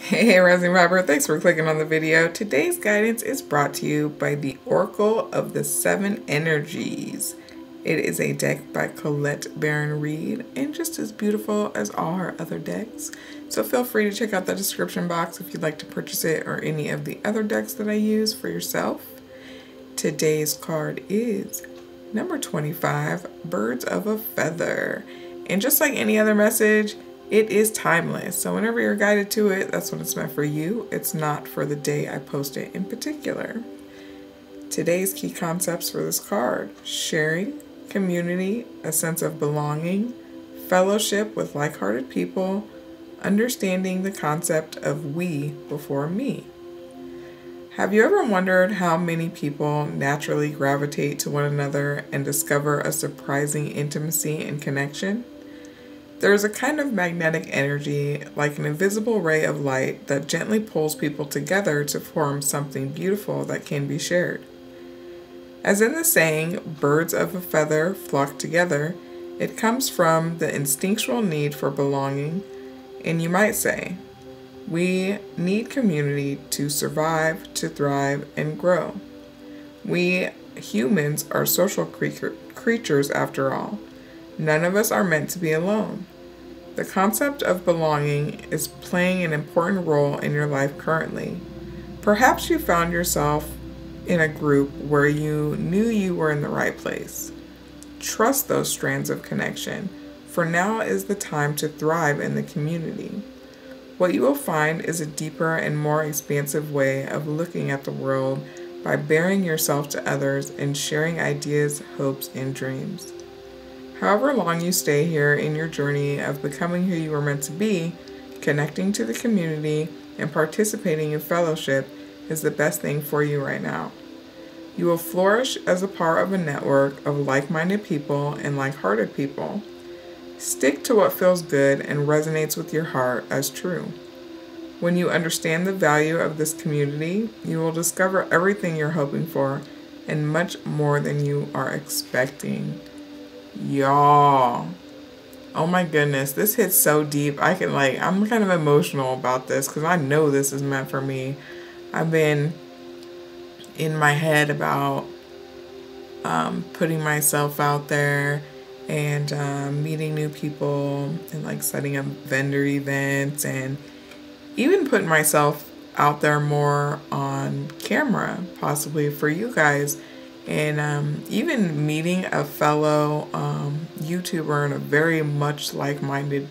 Hey, Rising Viber, thanks for clicking on the video. Today's guidance is brought to you by the Oracle of the Seven Energies. It is a deck by Colette Baron Reid and just as beautiful as all her other decks. So feel free to check out the description box if you'd like to purchase it or any of the other decks that I use for yourself. Today's card is number 25, Birds of a Feather. And just like any other message, it is timeless. So whenever you're guided to it, that's what it's meant for you. It's not for the day I post it in particular. Today's key concepts for this card sharing, community, a sense of belonging, fellowship with like hearted people, understanding the concept of we before me. Have you ever wondered how many people naturally gravitate to one another and discover a surprising intimacy and connection? There is a kind of magnetic energy, like an invisible ray of light, that gently pulls people together to form something beautiful that can be shared. As in the saying, birds of a feather flock together, it comes from the instinctual need for belonging, and you might say, we need community to survive, to thrive, and grow. We humans are social creature, creatures after all. None of us are meant to be alone. The concept of belonging is playing an important role in your life currently. Perhaps you found yourself in a group where you knew you were in the right place. Trust those strands of connection, for now is the time to thrive in the community. What you will find is a deeper and more expansive way of looking at the world by baring yourself to others and sharing ideas, hopes, and dreams. However long you stay here in your journey of becoming who you were meant to be, connecting to the community and participating in fellowship is the best thing for you right now. You will flourish as a part of a network of like minded people and like hearted people. Stick to what feels good and resonates with your heart as true. When you understand the value of this community, you will discover everything you're hoping for and much more than you are expecting. Y'all. Oh my goodness, this hits so deep. I can like I'm kind of emotional about this cuz I know this is meant for me. I've been in my head about um, putting myself out there and um, meeting new people and like setting up vendor events and even putting myself out there more on camera, possibly for you guys and um, even meeting a fellow um, YouTuber and a very much like-minded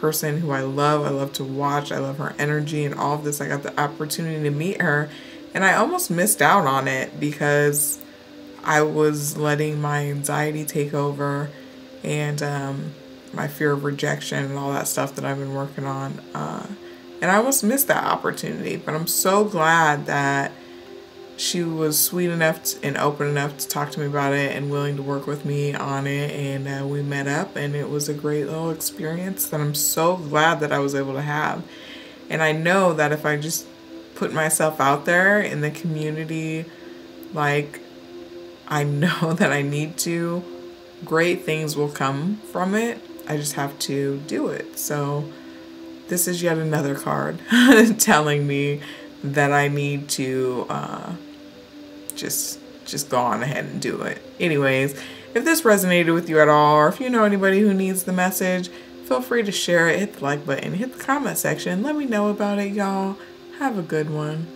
person who I love. I love to watch. I love her energy and all of this. I got the opportunity to meet her, and I almost missed out on it because I was letting my anxiety take over and um, my fear of rejection and all that stuff that I've been working on. Uh, and I almost missed that opportunity, but I'm so glad that she was sweet enough to, and open enough to talk to me about it and willing to work with me on it and uh, we met up and it was a great little experience that i'm so glad that i was able to have. And i know that if i just put myself out there in the community like i know that i need to great things will come from it. I just have to do it. So this is yet another card telling me that I need to uh, just just go on ahead and do it. Anyways, if this resonated with you at all, or if you know anybody who needs the message, feel free to share it, hit the like button, hit the comment section. Let me know about it, y'all. Have a good one.